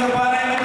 Brasil para é